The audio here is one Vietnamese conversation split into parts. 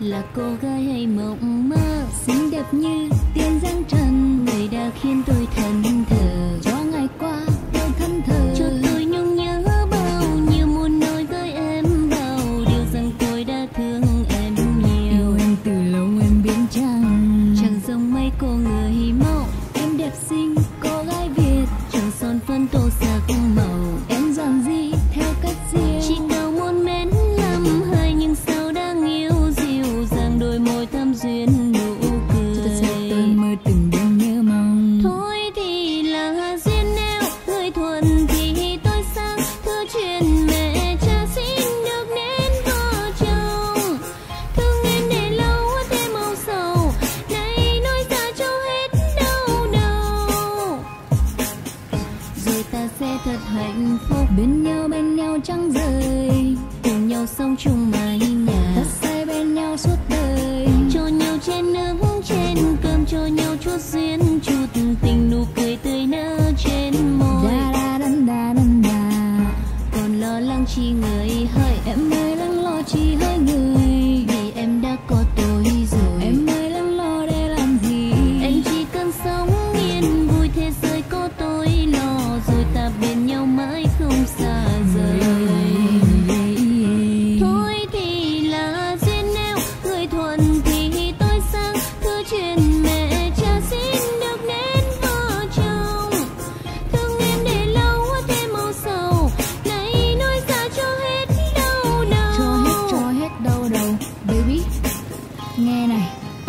là cô gái hay mộng mơ, xinh đẹp như tiên giang trần, người đã khiến tôi 过我。Ta sẽ thật hạnh phúc. Bên nhau bên nhau chẳng rời. Cùng nhau sống chung mái nhà. Ta sẽ bên nhau suốt đời. Cho nhau trên nước trên cơm cho nhau chút duyên chút tình nụ cười tươi nở trên môi. Da da da đan da còn lo lắng chi người hỡi em ơi lắng lo chỉ hơi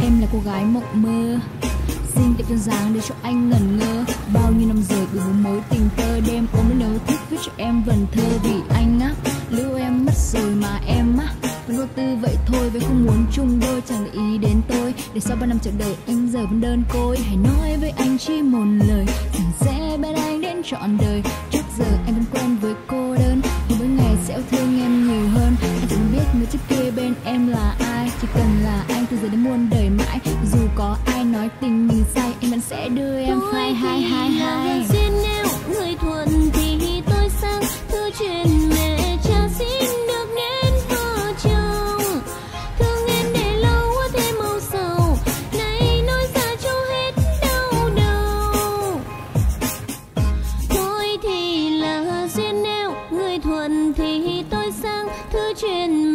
em là cô gái mộng mơ. Xinh đẹp duyên dáng để cho anh ngẩn ngơ. Bao nhiêu năm rồi từ một mối tình tơ đêm. Ôm lấy nấu thức viết cho em vần thơ vì anh á. Lưu em mất rồi mà em á. Vẫn vô tư vậy thôi với không muốn chung đôi. Chẳng để ý đến tôi. Để sau bao năm chờ đợi em giờ vẫn đơn côi. Hãy nói với anh chỉ một lời. Rằng sẽ bên anh đến trọn đời. Trước giờ em vẫn quen với cô đơn. Nhưng mỗi ngày sẽ yêu thương em nhiều hơn. Anh chẳng biết người trước kia bên em là ai. Chỉ cần là anh từ giờ đến muôn đời nói tình mình sai em vẫn sẽ đưa em Thôi hai hai hai. duyên nếu người thuần thì tôi sang. Thư chuyện mẹ cha xin được nên vợ chồng thương em để lâu thêm âu sầu này nói ra cho hết đau đầu. Thôi thì là duyên nếu người thuần thì tôi sang. Thư chuyện mẹ